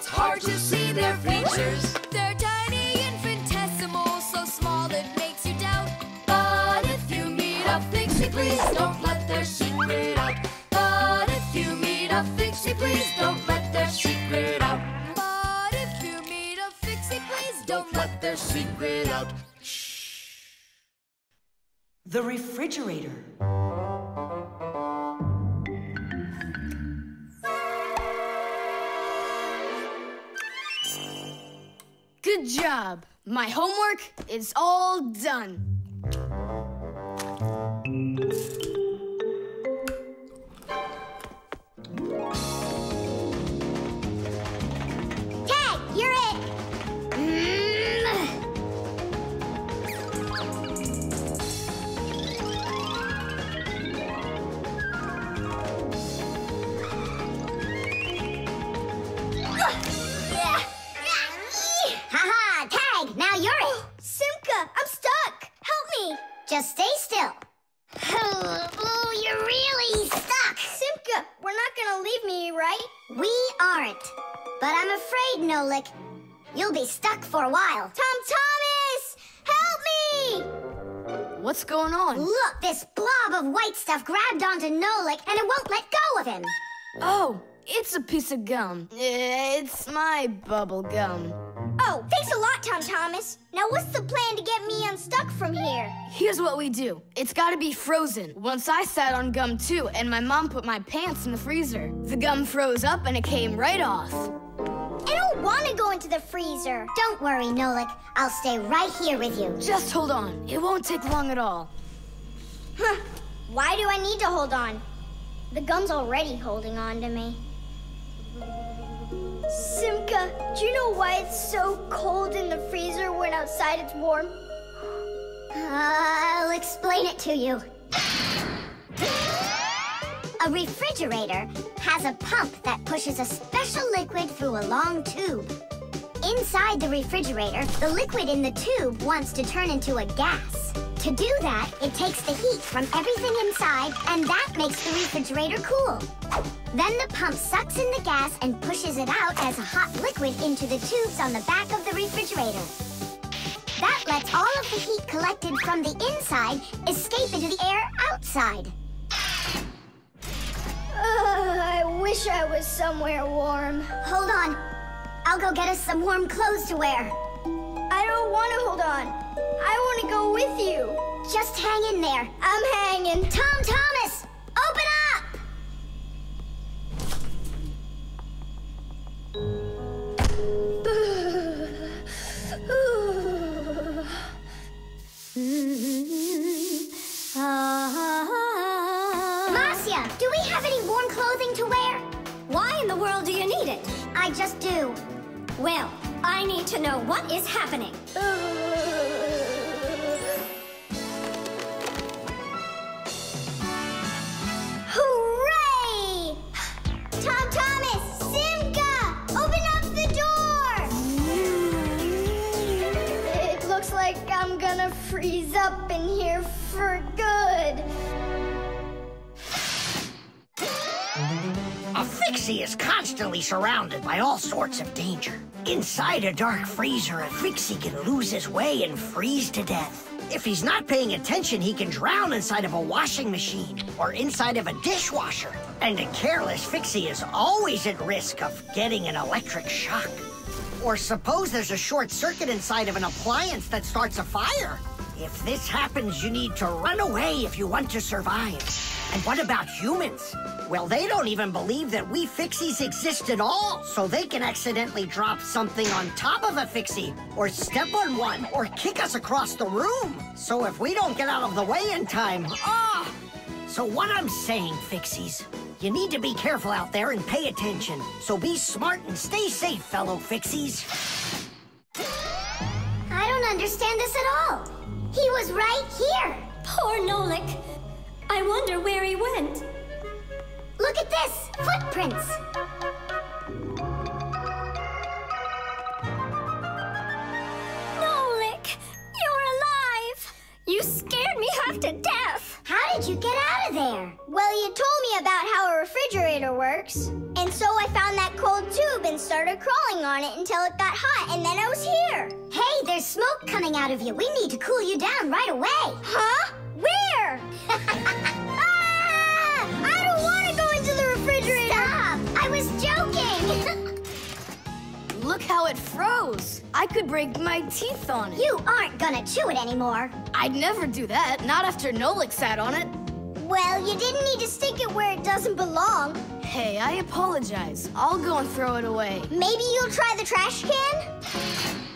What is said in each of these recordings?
it's hard to see their features. They're tiny, infinitesimal, so small it makes you doubt. But if you meet a fixie, please don't let their secret out. But if you meet a fixie, please don't let their secret out. But if you meet a fixie, please Don't let their secret out. The refrigerator. Good job. My homework is all done. You'll be stuck for a while. Tom Thomas! Help me! What's going on? Look, this blob of white stuff grabbed onto Nolik and it won't let go of him. Oh, it's a piece of gum. It's my bubble gum. Oh, thanks a lot, Tom Thomas. Now what's the plan to get me unstuck from here? Here's what we do. It's gotta be frozen. Once I sat on gum too, and my mom put my pants in the freezer. The gum froze up and it came right off. I don't want to go into the freezer. Don't worry, Nolik. I'll stay right here with you. Just hold on. It won't take long at all. Huh. Why do I need to hold on? The gum's already holding on to me. Simka, do you know why it's so cold in the freezer when outside it's warm? Uh, I'll explain it to you. A refrigerator has a pump that pushes a special liquid through a long tube. Inside the refrigerator, the liquid in the tube wants to turn into a gas. To do that, it takes the heat from everything inside, and that makes the refrigerator cool. Then the pump sucks in the gas and pushes it out as a hot liquid into the tubes on the back of the refrigerator. That lets all of the heat collected from the inside escape into the air outside. I wish I was somewhere warm. Hold on. I'll go get us some warm clothes to wear. I don't want to hold on. I want to go with you. Just hang in there. I'm hanging. Tom Thomas, open up! I just do. Well, I need to know what is happening. Hooray! Tom Thomas, Simka, open up the door! It looks like I'm gonna freeze up in here for good. A fixie is constantly surrounded by all sorts of danger. Inside a dark freezer, a fixie can lose his way and freeze to death. If he's not paying attention, he can drown inside of a washing machine or inside of a dishwasher. And a careless fixie is always at risk of getting an electric shock. Or suppose there's a short circuit inside of an appliance that starts a fire. If this happens, you need to run away if you want to survive. And what about humans? Well, they don't even believe that we fixies exist at all, so they can accidentally drop something on top of a fixie, or step on one, or kick us across the room. So if we don't get out of the way in time, ah! So what I'm saying, fixies, you need to be careful out there and pay attention. So be smart and stay safe, fellow fixies. I don't understand this at all. He was right here. Poor Nolik. I wonder where he went. Look at this! Footprints! Nolik, you're alive. You scared me half to death. How did you get out of there? Well, you told me about how a refrigerator works. works. And so I found that cold tube and started crawling on it until it got hot, and then I was here. Hey, there's smoke coming out of you. We need to cool you down right away. Huh? Ah! I don't want to go into the refrigerator. Stop! I was joking. Look how it froze. I could break my teeth on it. you aren't gonna chew it anymore. I'd never do that, not after Nolik sat on it. Well, you didn't need to stick it where it doesn't belong. Hey, I apologize. I'll go and throw it away. Maybe you'll try the trash can?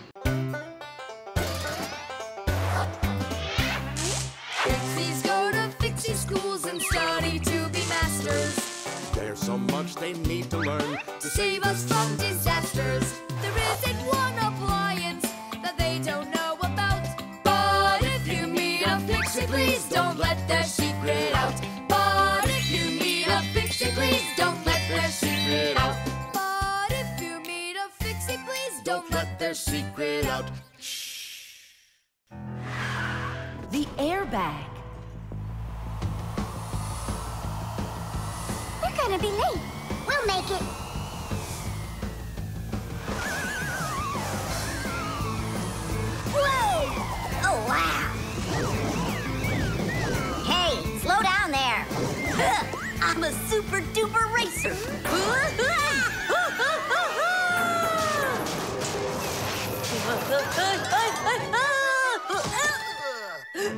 I'm a super duper racer.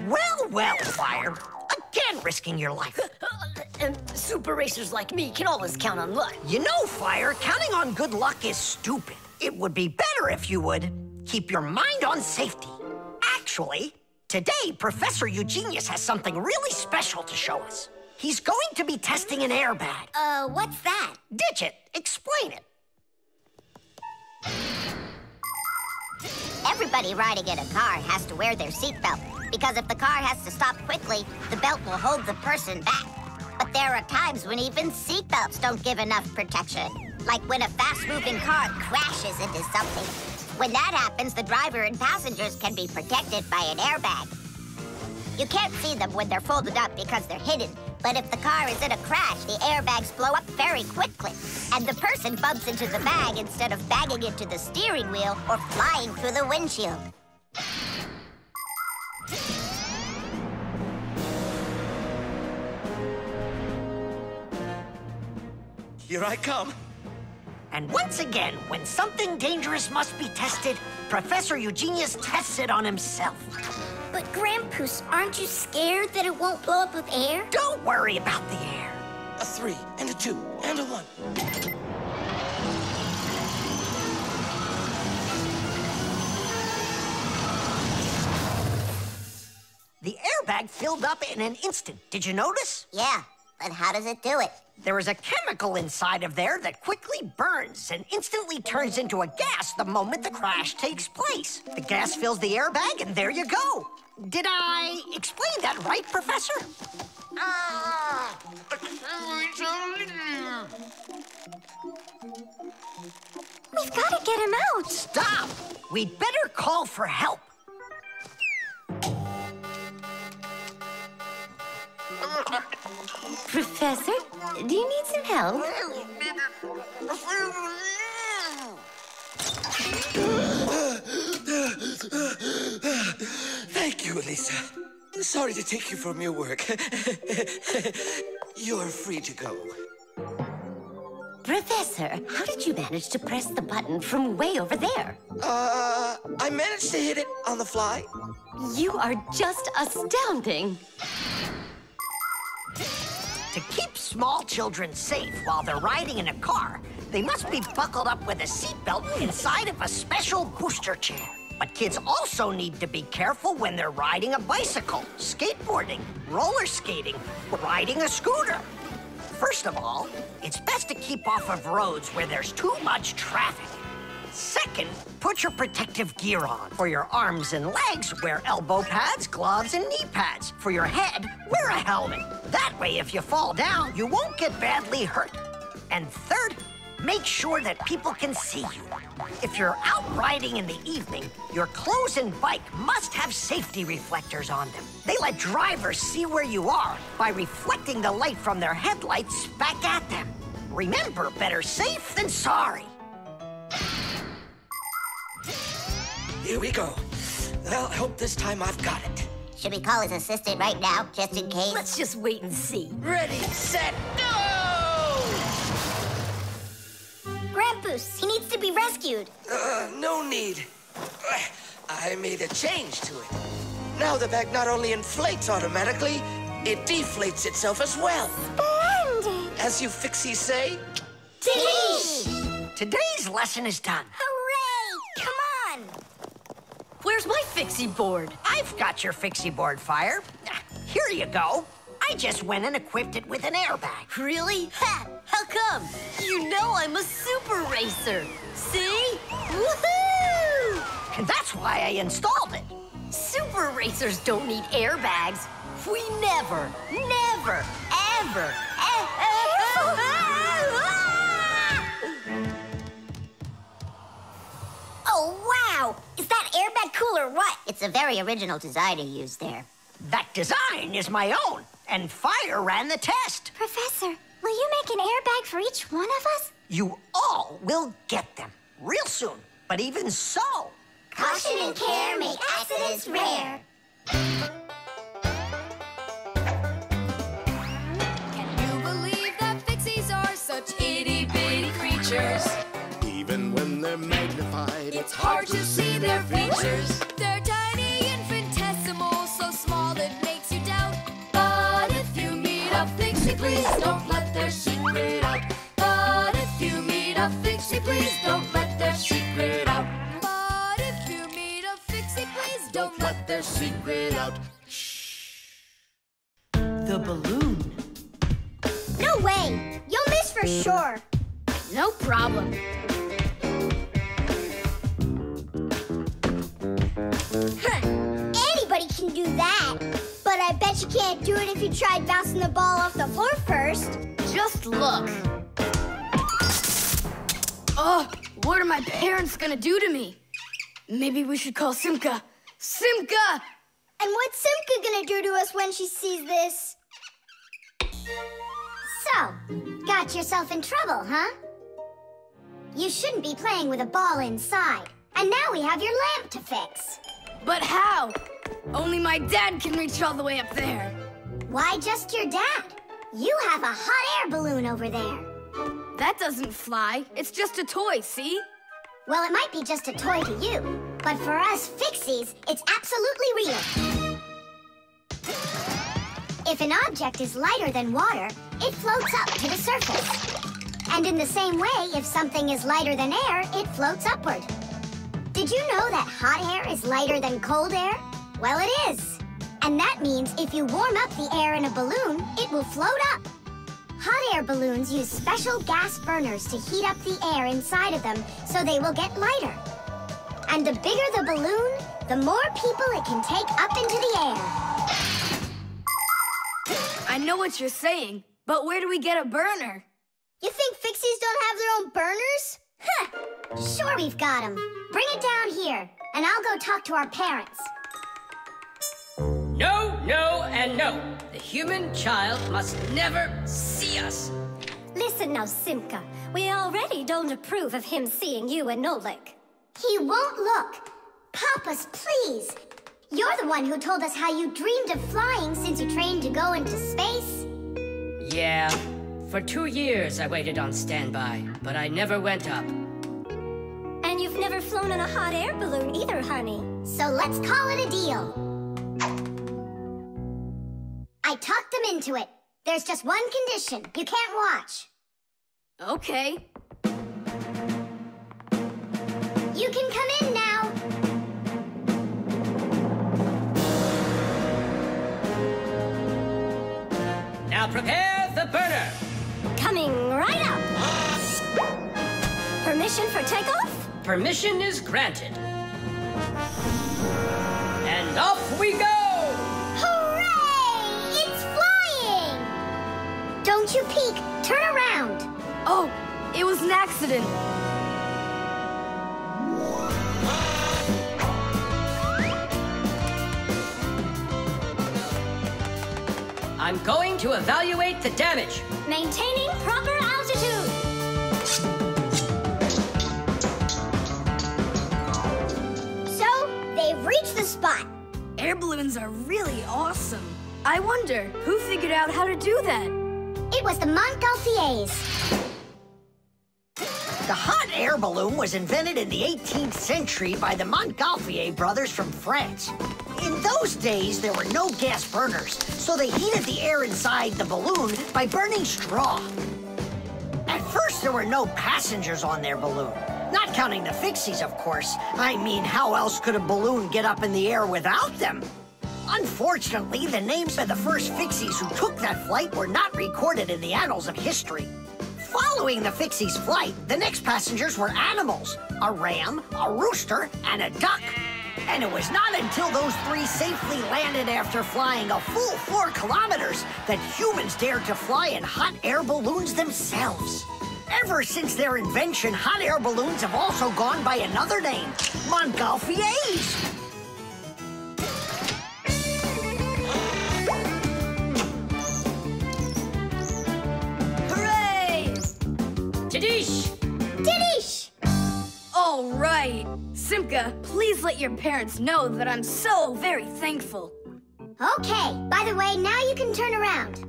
Well, well, Fire. Again risking your life. And super racers like me can always count on luck. You know, Fire, counting on good luck is stupid. It would be better if you would keep your mind on safety. Actually, today, Professor Eugenius has something really special to show us. He's going to be testing an airbag. Uh, what's that? Digit, explain it. Everybody riding in a car has to wear their seatbelt because if the car has to stop quickly, the belt will hold the person back. But there are times when even seatbelts don't give enough protection, like when a fast-moving car crashes into something. When that happens, the driver and passengers can be protected by an airbag. You can't see them when they're folded up because they're hidden. But if the car is in a crash, the airbags blow up very quickly. And the person bumps into the bag instead of banging into the steering wheel or flying through the windshield. Here I come. And once again, when something dangerous must be tested, Professor Eugenius tests it on himself. But Grandpus, aren't you scared that it won't blow up with air? Don't worry about the air. A three, and a two, and a one. The airbag filled up in an instant. Did you notice? Yeah, but how does it do it? There is a chemical inside of there that quickly burns and instantly turns into a gas the moment the crash takes place. The gas fills the airbag, and there you go. Did I explain that right, Professor? We've got to get him out. Stop! We'd better call for help. Professor, do you need some help? Thank you, Elisa. Sorry to take you from your work. You're free to go. Professor, how did you manage to press the button from way over there? Uh, I managed to hit it on the fly. You are just astounding. To keep small children safe while they're riding in a car, they must be buckled up with a seatbelt inside of a special booster chair. But kids also need to be careful when they're riding a bicycle, skateboarding, roller skating, riding a scooter. First of all, it's best to keep off of roads where there's too much traffic. Second, put your protective gear on. For your arms and legs, wear elbow pads, gloves, and knee pads. For your head, wear a helmet. That way, if you fall down, you won't get badly hurt. And third, make sure that people can see you. If you're out riding in the evening, your clothes and bike must have safety reflectors on them. They let drivers see where you are by reflecting the light from their headlights back at them. Remember, better safe than sorry. Here we go. Well, I hope this time I've got it. Should we call his assistant right now, just in case? Let's just wait and see. Ready, set, go! Grandpus, he needs to be rescued. Uh, no need. I made a change to it. Now the bag not only inflates automatically, it deflates itself as well. Splendid! As you fixies say, Teach! Today's lesson is done. Hooray! Come on! Where's my fixie board? I've got your fixie board, Fire. Here you go. I just went and equipped it with an airbag. Really? Ha! How come? You know I'm a super racer. See? Woohoo! And that's why I installed it. Super racers don't need airbags. We never, never, ever, Oh, wow! Is that airbag cool or what? It's a very original design you used there. That design is my own, and Fire ran the test. Professor, will you make an airbag for each one of us? You all will get them real soon. But even so, Caution and care make accidents rare. Can you believe that fixies are such itty bitty creatures? Even when they're magnified, It's hard to see their features. They're tiny, infinitesimal, so small it please don't let their secret out. But if you meet a fixie, please don't let their secret out. But if you meet a fixie, please don't let their secret out. Shh. The balloon. No way! You'll miss for sure. No problem. Huh. Anybody can do that. I bet you can't do it if you tried bouncing the ball off the floor first. Just look. Oh, what are my parents gonna do to me? Maybe we should call Simka. Simka! And what's Simka gonna do to us when she sees this? So, got yourself in trouble, huh? You shouldn't be playing with a ball inside. And now we have your lamp to fix. But how? Only my dad can reach all the way up there. Why just your dad? You have a hot air balloon over there. That doesn't fly. It's just a toy, see? Well, it might be just a toy to you, but for us Fixies, it's absolutely real. If an object is lighter than water, it floats up to the surface. And in the same way, if something is lighter than air, it floats upward. Did you know that hot air is lighter than cold air? Well, it is. And that means if you warm up the air in a balloon, it will float up. Hot air balloons use special gas burners to heat up the air inside of them so they will get lighter. And the bigger the balloon, the more people it can take up into the air. I know what you're saying, but where do we get a burner? You think Fixies don't have their own burners? Huh! Sure we've got them. Bring it down here, and I'll go talk to our parents. No, no, and no. The human child must never see us. Listen now, Simka. We already don't approve of him seeing you and Nolik. He won't look. Papus, please. You're the one who told us how you dreamed of flying since you trained to go into space. Yeah. For two years I waited on standby, but I never went up. And you've never flown in a hot air balloon either, honey. So let's call it a deal. Talked into it. There's just one condition. You can't watch. Okay. You can come in now. Now prepare the burner. Coming right up. Permission for takeoff? Permission is granted. And off we go! Once you peek, turn around. Oh, it was an accident. I'm going to evaluate the damage. Maintaining proper altitude. So, they've reached the spot. Air balloons are really awesome. I wonder who figured out how to do that? It was the Montgolfiers. The hot air balloon was invented in the 18th century by the Montgolfier brothers from France. In those days, there were no gas burners, so they heated the air inside the balloon by burning straw. At first, there were no passengers on their balloon. Not counting the Fixies, of course. I mean, how else could a balloon get up in the air without them? Unfortunately, the names of the first Fixies who took that flight were not recorded in the annals of history. Following the Fixies' flight, the next passengers were animals a ram, a rooster, and a duck. And it was not until those three safely landed after flying a full four kilometers that humans dared to fly in hot air balloons themselves. Ever since their invention, hot air balloons have also gone by another name Montgolfiers. Simka, please let your parents know that I'm so very thankful. Okay, by the way, now you can turn around.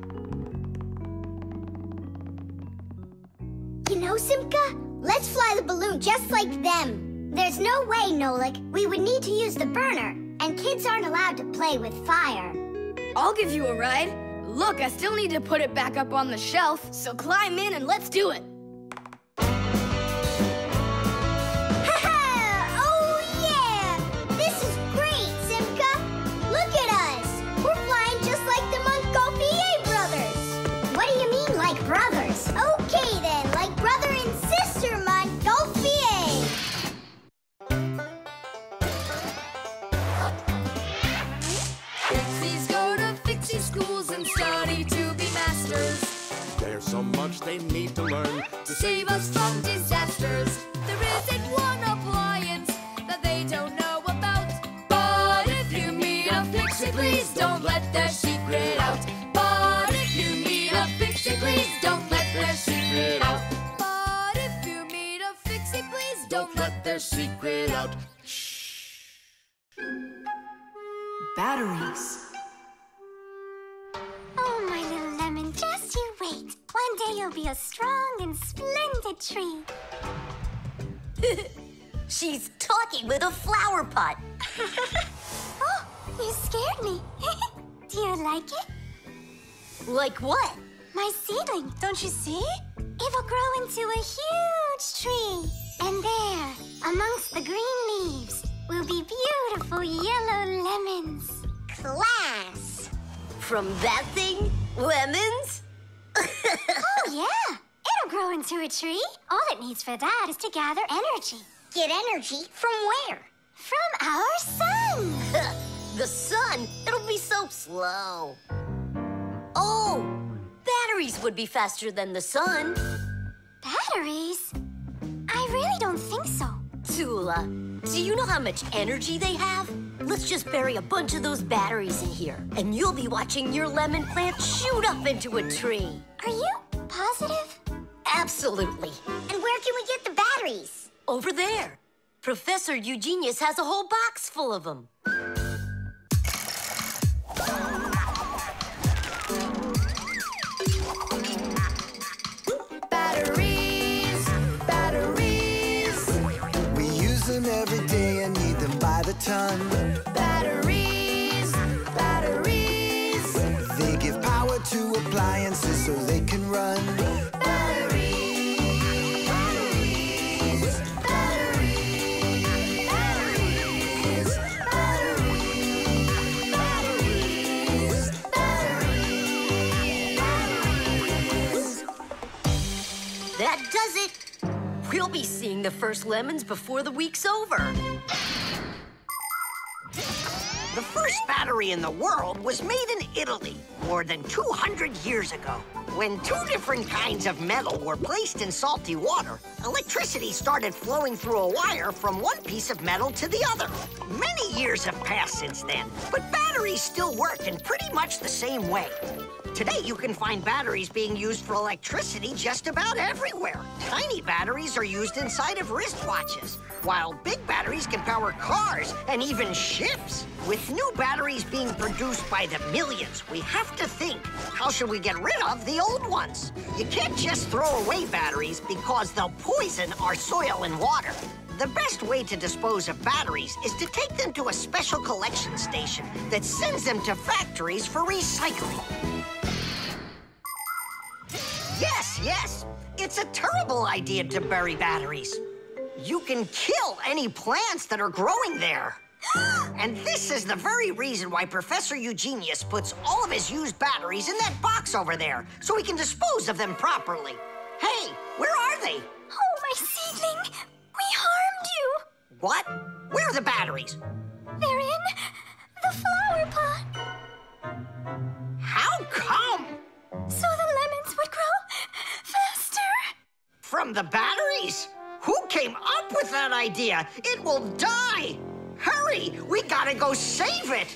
You know, Simka, let's fly the balloon just like them. There's no way, Nolik, we would need to use the burner, and kids aren't allowed to play with fire. I'll give you a ride. Look, I still need to put it back up on the shelf, so climb in and let's do it. Please don't let their secret out. But if you meet a fixie, please don't let their secret out. But if you meet a fixie, please don't let their secret out. Batteries. Oh, my little lemon, just you wait. One day you'll be a strong and splendid tree. She's talking with a flower pot. You scared me. Do you like it? Like what? My seedling, don't you see? It will grow into a huge tree. And there, amongst the green leaves, will be beautiful yellow lemons. Class. From that thing? Lemons? oh, yeah. It'll grow into a tree. All it needs for that is to gather energy. Get energy from where? From our sun. the sun? It'll be so slow. Oh, batteries would be faster than the sun. Batteries? I really don't think so. Toola, do you know how much energy they have? Let's just bury a bunch of those batteries in here, and you'll be watching your lemon plant shoot up into a tree. Are you positive? Absolutely. And where can we get the batteries? Over there. Professor Eugenius has a whole box full of them. Ton. batteries, batteries, They give power to appliances so they can run. batteries, batteries, batteries, batteries, batteries, That does it. We'll be seeing the first lemons before the week's over. The first battery in the world was made in Italy more than 200 years ago. When two different kinds of metal were placed in salty water, electricity started flowing through a wire from one piece of metal to the other. Many years have since then, but batteries still work in pretty much the same way. Today, you can find batteries being used for electricity just about everywhere. Tiny batteries are used inside of wristwatches, while big batteries can power cars and even ships. With new batteries being produced by the millions, we have to think, how should we get rid of the old ones? You can't just throw away batteries because they'll poison our soil and water. The best way to dispose of batteries is to take them to a special collection station that sends them to factories for recycling. Yes, yes. It's a terrible idea to bury batteries. You can kill any plants that are growing there. and this is the very reason why Professor Eugenius puts all of his used batteries in that box over there, so he can dispose of them properly. Hey, where are they? Oh, my seedling! We harmed you! What? Where are the batteries? They're in the flower pot. How come? So the lemons would grow faster. From the batteries? Who came up with that idea? It will die! Hurry! We gotta go save it!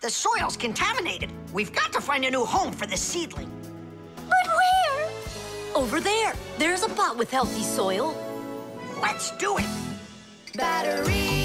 The soil's contaminated. We've got to find a new home for the seedling. Over there. There's a pot with healthy soil. Let's do it.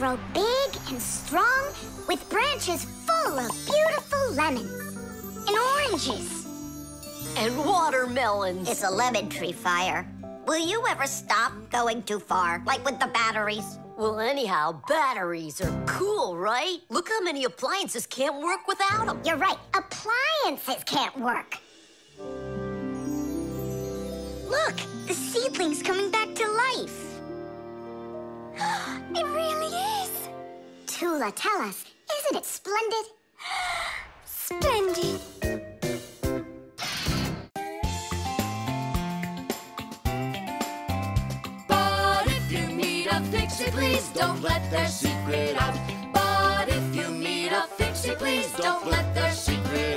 Grow big and strong with branches full of beautiful lemons and oranges. And watermelons. It's a lemon tree fire. Will you ever stop going too far, like with the batteries? Well, anyhow, batteries are cool, right? Look how many appliances can't work without them. You're right. Appliances can't work. Look, the seedling's coming back to life. It really is. Toola, tell us, isn't it splendid? Splendid. But if you meet a fixie, please don't let their secret out. But if you meet a fixie, please don't let their secret